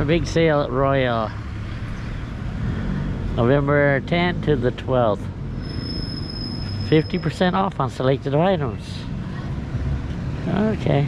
a big sale at Royal. November 10th to the 12th. 50% off on selected items. Okay.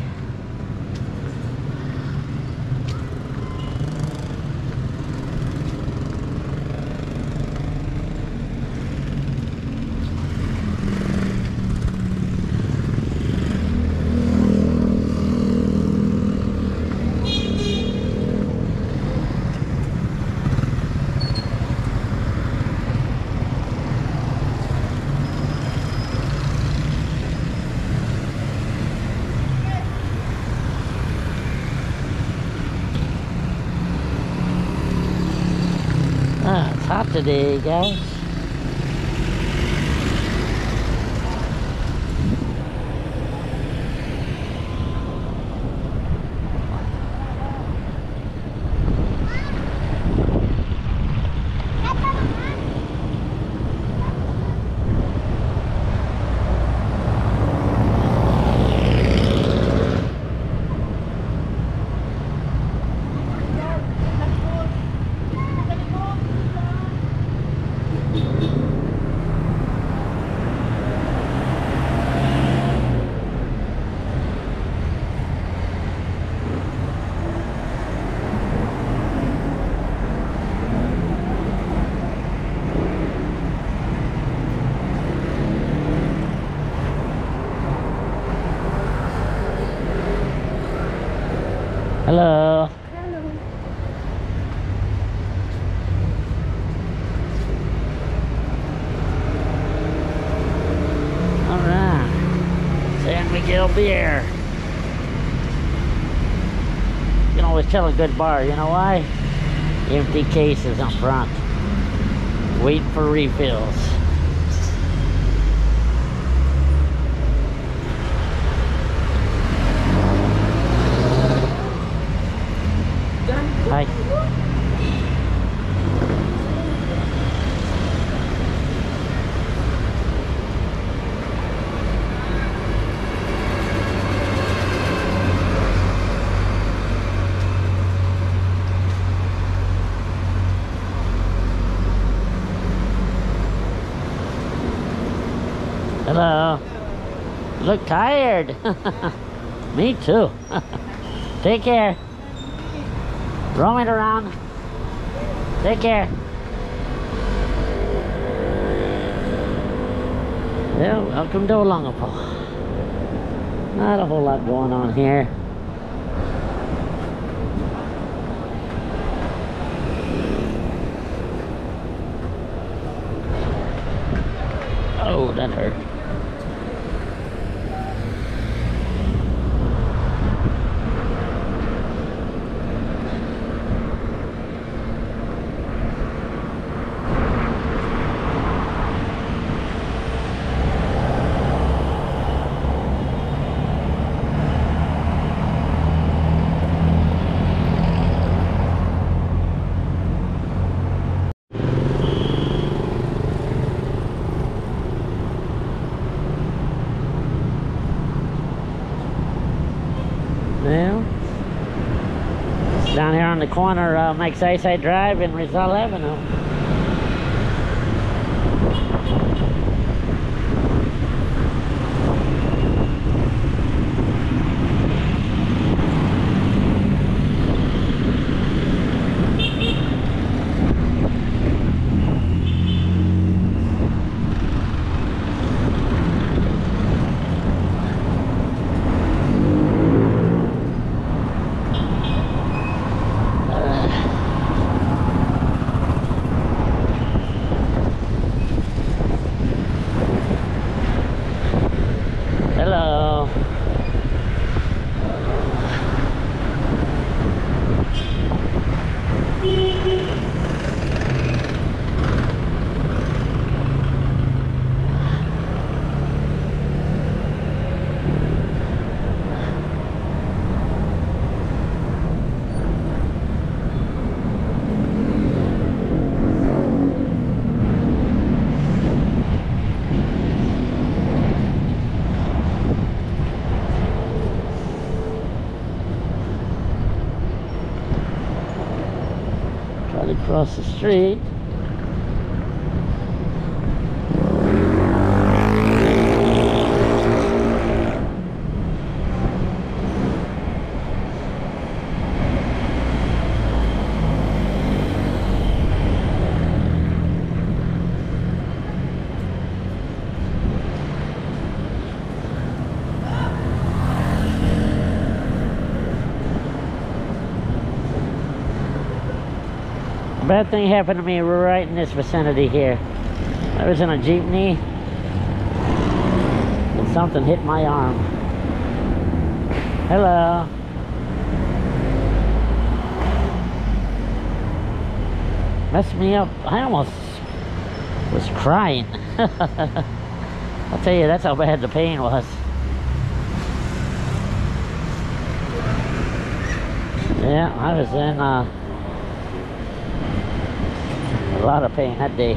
Ah, it's hot today, guys. Hello. All right. San Miguel beer. You can always tell a good bar. You know why? Empty cases up front. Wait for refills. Hi. Hello. Look tired. Me too. Take care. Roaming around. Take care. Well, welcome to Olongapo. Not a whole lot going on here. Oh, that hurt. Well, down here on the corner uh, Magsaysay Drive and Rizal Avenue. Across the street. Bad thing happened to me right in this vicinity here. I was in a jeepney and something hit my arm. Hello. Messed me up. I almost was crying. I'll tell you, that's how bad the pain was. Yeah, I was in uh, a lot of pain that day.